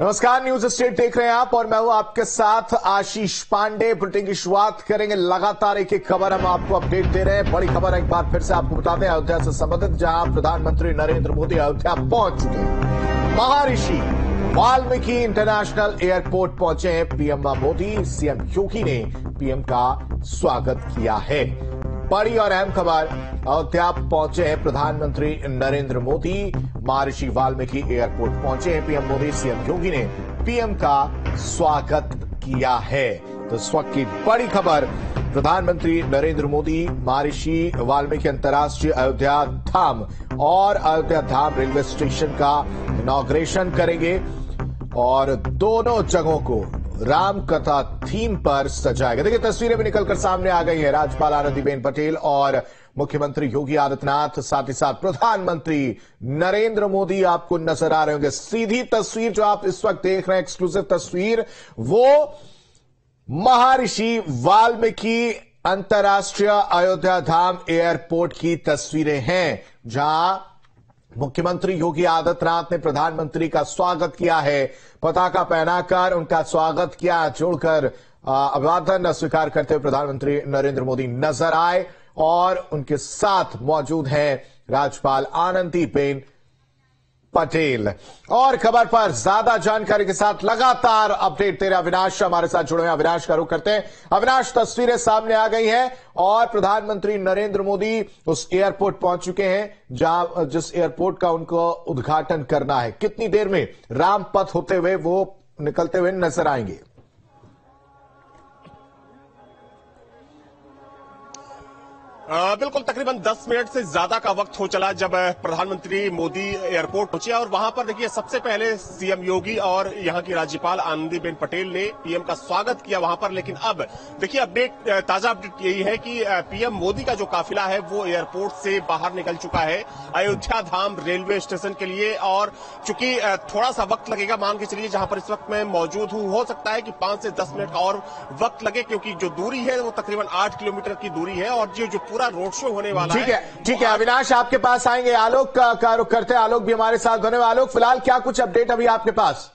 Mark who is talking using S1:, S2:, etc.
S1: नमस्कार news state देख रहे हैं आप और मैं हूं आपके साथ आशीष पांडे बुलेटिन की शुरुआत करेंगे लगातार एक एक खबर हम आपको अपडेट दे रहे हैं बड़ी खबर एक बार फिर से आपको बताते हैं अयोध्या से संबंधित जहां प्रधानमंत्री नरेंद्र मोदी अयोध्या पहुंच चुके हैं महर्षि वाल्मीकि इंटरनेशनल एयरपोर्ट पहुंचे पीएम मोदी सीएम योगी ने पीएम का स्वागत किया है बड़ी और अहम खबर अयोध्या पहुंचे हैं प्रधानमंत्री नरेंद्र मोदी महर्षि वाल्मीकि एयरपोर्ट पहुंचे हैं पीएम मोदी सीएम योगी ने पीएम का स्वागत किया है तो इस वक्त की बड़ी खबर प्रधानमंत्री नरेंद्र मोदी महर्षि वाल्मीकि अंतर्राष्ट्रीय अयोध्या धाम और अयोध्या धाम रेलवे स्टेशन का इनोग्रेशन करेंगे और दोनों जगहों को राम कथा थीम पर सजाया गया देखिए तस्वीरें भी निकलकर सामने आ गई है राज्यपाल आनंदीबेन पटेल और मुख्यमंत्री योगी आदित्यनाथ साथ ही साथ प्रधानमंत्री नरेंद्र मोदी आपको नजर आ रहे होंगे सीधी तस्वीर जो आप इस वक्त देख रहे हैं एक्सक्लूसिव तस्वीर वो महर्षि वाल्मीकि अंतर्राष्ट्रीय अयोध्या धाम एयरपोर्ट की तस्वीरें हैं जहां मुख्यमंत्री योगी आदित्यनाथ ने प्रधानमंत्री का स्वागत किया है पताका पहनाकर उनका स्वागत किया जोड़कर अभिवादन स्वीकार करते हुए प्रधानमंत्री नरेंद्र मोदी नजर आए और उनके साथ मौजूद हैं राज्यपाल आनंदी बेन पटेल और खबर पर ज्यादा जानकारी के साथ लगातार अपडेट दे रहे अविनाश हमारे साथ जुड़े हैं अविनाश का रुख करते हैं अविनाश तस्वीरें सामने आ गई हैं और प्रधानमंत्री नरेंद्र मोदी उस एयरपोर्ट पहुंच चुके हैं जहां जिस एयरपोर्ट का उनको उद्घाटन करना है कितनी देर में रामपथ होते हुए वो निकलते हुए नजर आएंगे
S2: आ, बिल्कुल तकरीबन 10 मिनट से ज्यादा का वक्त हो चला जब प्रधानमंत्री मोदी एयरपोर्ट पहुंचे और वहां पर देखिए सबसे पहले सीएम योगी और यहां की राज्यपाल आनंदीबेन पटेल ने पीएम का स्वागत किया वहां पर लेकिन अब देखिए अपडेट ताजा अपडेट यही है कि पीएम मोदी का जो काफिला है वो एयरपोर्ट से बाहर निकल चुका है अयोध्या धाम रेलवे स्टेशन के लिए और चूंकि थोड़ा सा वक्त लगेगा मान के चलिए जहां पर इस वक्त मैं मौजूद हूं हो सकता है कि पांच से दस मिनट और वक्त लगे क्योंकि जो दूरी है वो तकरीबन आठ किलोमीटर की दूरी है और जो जो पूरा रोड शो होने वाला ठीक है
S1: ठीक है अविनाश आपके पास आएंगे आलोक का, रुख करते हैं आलोक भी हमारे साथ होने आलोक फिलहाल क्या कुछ अपडेट अभी आपके पास